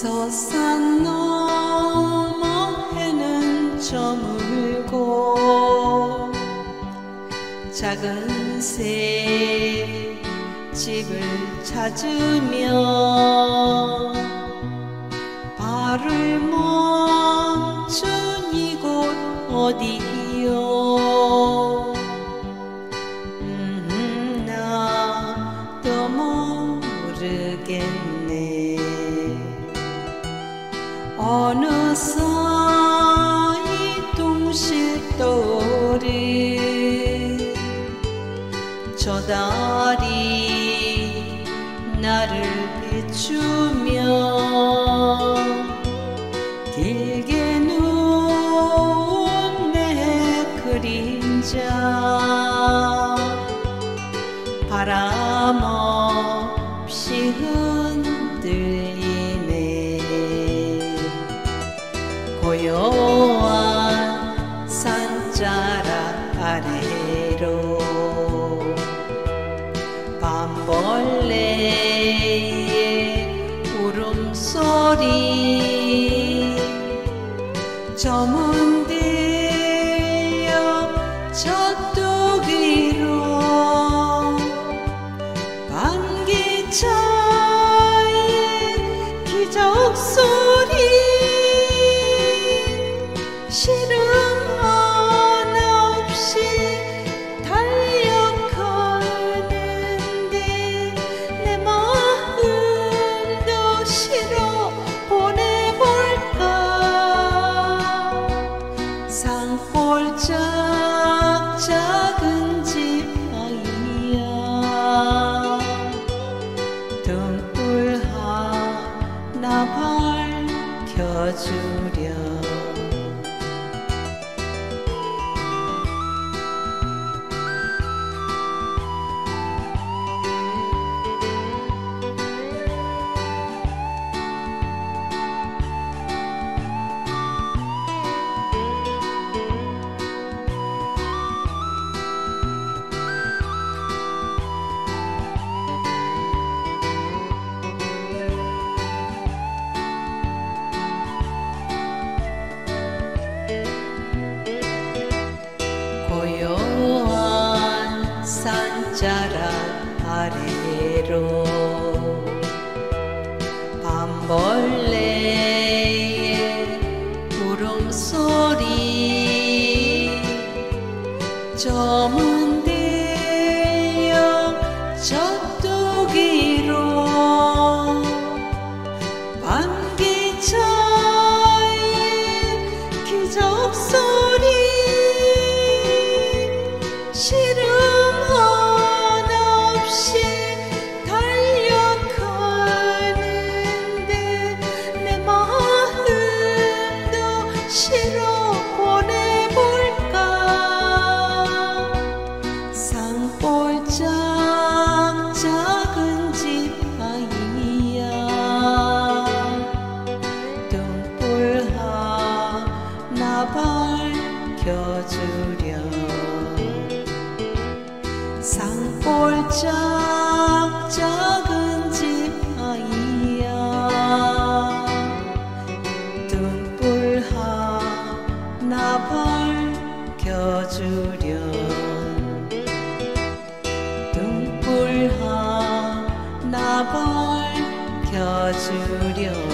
서산 넘어 해는 저물고 작은 새 집을 찾으며 발을 멈춘 이곳 어디요? 음, 나도 모르겠네 어느새 이 동실돌이 저 달이 나를 비추며 길게 누운 내 그림자 아래로 밤벌레의 울음소리 저문 들 밝혀 아래로 밤벌레의 울음소리 저문 산골짝 작은 집 아이야. 등불 하나 밝혀주렴. 등불 하나 밝혀주렴